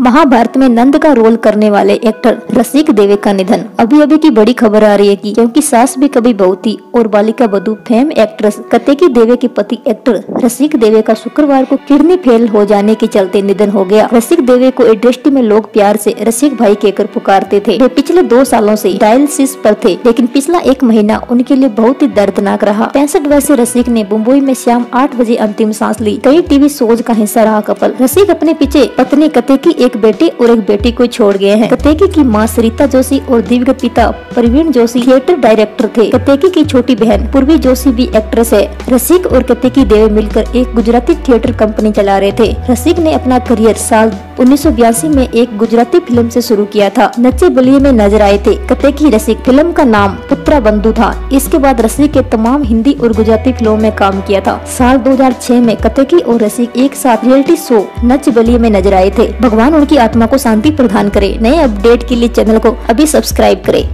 महाभारत में नंद का रोल करने वाले एक्टर रसिक देवे का निधन। अभी अभी की बड़ी खबर आ रही है कि क्योंकि सास भी कभी बहू थी और बालिका बधु फेम एक्ट्रेस कतेकी देवे के पति एक्टर रसिक देवे का शुक्रवार को किडनी फेल हो जाने के चलते निधन हो गया। रसिक देवे को इंडस्ट्री में लोग प्यार से रसिक भाई कहकर पुकारते थे। वे पिछले दो सालों से डायलिसिस पर थे, लेकिन पिछला एक महीना उनके लिए बहुत ही दर्दनाक रहा। पैंसठ वर्षीय रसिक ने मुंबई में शाम आठ बजे अंतिम सांस ली। कई टीवी शोज़ का हिस्सा रहा कपल। रसिक अपने पीछे पत्नी कतेकी एक बेटे और एक बेटी को छोड़ गए हैं। कतेकी की माँ सरिता जोशी और दिवगत पिता प्रवीण जोशी थिएटर डायरेक्टर थे। कतेकी की छोटी बहन पूर्वी जोशी भी एक्ट्रेस है। रसिक और कतेकी देव मिलकर एक गुजराती थिएटर कंपनी चला रहे थे। रसिक ने अपना करियर साल उन्नीस सौ बयासी में एक गुजराती फ़िल्म से शुरू किया था। नच्चे बलिए में नज़र आए थे। कतेकी रसिक फ़िल्म का नाम पुत्रा बंधु था। इसके बाद रसिक के तमाम हिंदी और गुजराती फ़िल्मों में काम किया था। साल 2006 में कतेकी और रसिक एक साथ रियलिटी शो नच बलिए में नज़र आए थे। भगवान, उनकी आत्मा को शांति प्रदान करे। नए अपडेट के लिए चैनल को अभी सब्सक्राइब करें।